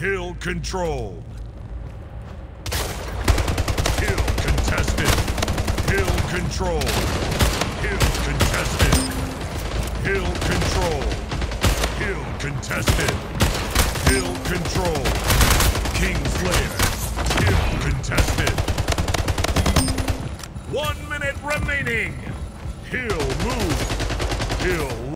Hill controlled. Hill contested. Hill controlled. Hill contested. Hill controlled. Hill contested. Hill controlled. Kingslayer. Hill contested. One minute remaining. Hill move. Hill